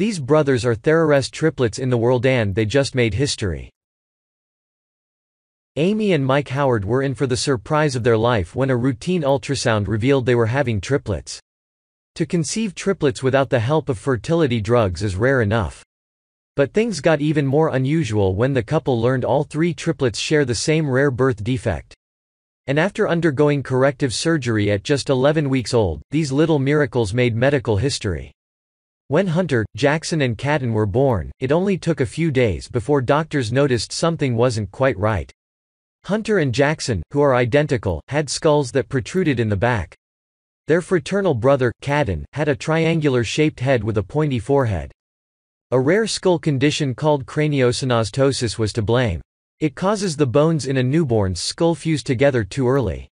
These brothers are Therares triplets in the world and they just made history. Amy and Mike Howard were in for the surprise of their life when a routine ultrasound revealed they were having triplets. To conceive triplets without the help of fertility drugs is rare enough. But things got even more unusual when the couple learned all three triplets share the same rare birth defect. And after undergoing corrective surgery at just 11 weeks old, these little miracles made medical history. When Hunter, Jackson and Kaden were born, it only took a few days before doctors noticed something wasn't quite right. Hunter and Jackson, who are identical, had skulls that protruded in the back. Their fraternal brother, Kaden, had a triangular-shaped head with a pointy forehead. A rare skull condition called craniosynostosis was to blame. It causes the bones in a newborn's skull fuse together too early.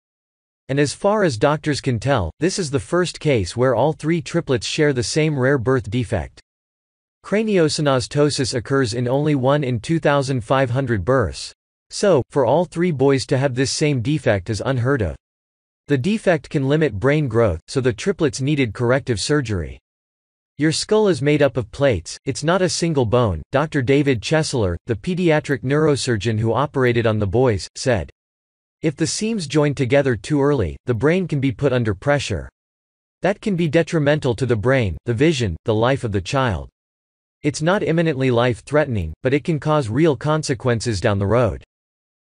And as far as doctors can tell, this is the first case where all three triplets share the same rare birth defect. Craniosynostosis occurs in only 1 in 2,500 births. So, for all three boys to have this same defect is unheard of. The defect can limit brain growth, so the triplets needed corrective surgery. Your skull is made up of plates, it's not a single bone, Dr. David Chesler, the pediatric neurosurgeon who operated on the boys, said. If the seams join together too early, the brain can be put under pressure. That can be detrimental to the brain, the vision, the life of the child. It's not imminently life-threatening, but it can cause real consequences down the road.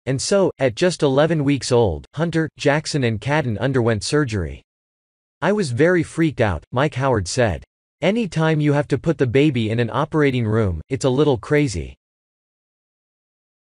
And so, at just 11 weeks old, Hunter, Jackson and Kaden underwent surgery. I was very freaked out, Mike Howard said. Any time you have to put the baby in an operating room, it's a little crazy.